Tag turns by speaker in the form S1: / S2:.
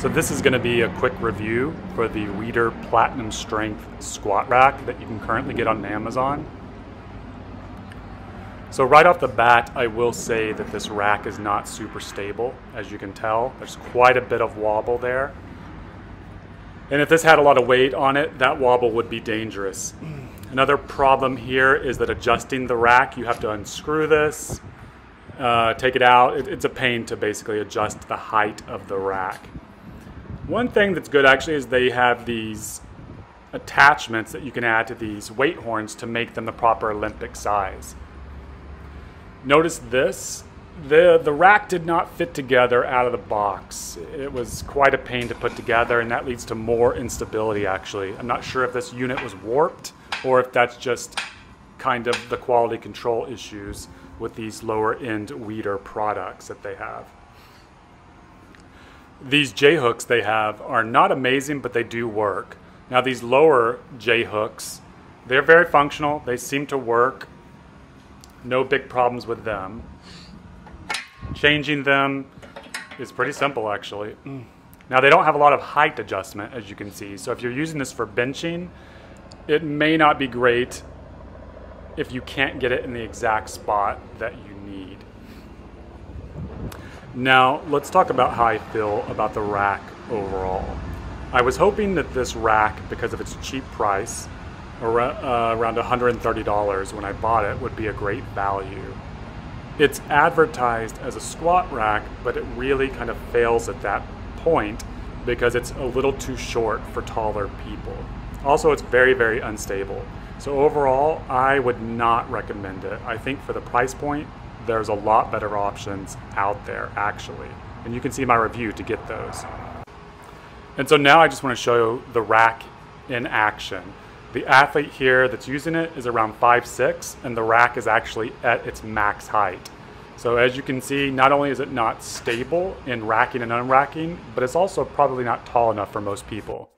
S1: So this is going to be a quick review for the Weider Platinum Strength squat rack that you can currently get on Amazon. So right off the bat, I will say that this rack is not super stable, as you can tell. There's quite a bit of wobble there. And if this had a lot of weight on it, that wobble would be dangerous. Another problem here is that adjusting the rack, you have to unscrew this, uh, take it out. It, it's a pain to basically adjust the height of the rack. One thing that's good actually is they have these attachments that you can add to these weight horns to make them the proper Olympic size. Notice this, the, the rack did not fit together out of the box. It was quite a pain to put together and that leads to more instability actually. I'm not sure if this unit was warped or if that's just kind of the quality control issues with these lower end Weider products that they have these J hooks they have are not amazing, but they do work. Now these lower J hooks, they're very functional. They seem to work. No big problems with them. Changing them is pretty simple actually. Now they don't have a lot of height adjustment as you can see. So if you're using this for benching, it may not be great if you can't get it in the exact spot that you. Now, let's talk about how I feel about the rack overall. I was hoping that this rack, because of its cheap price, uh, around $130 when I bought it, would be a great value. It's advertised as a squat rack, but it really kind of fails at that point because it's a little too short for taller people. Also, it's very, very unstable. So overall, I would not recommend it. I think for the price point, there's a lot better options out there actually. And you can see my review to get those. And so now I just want to show the rack in action. The athlete here that's using it is around 5'6", and the rack is actually at its max height. So as you can see, not only is it not stable in racking and unracking, but it's also probably not tall enough for most people.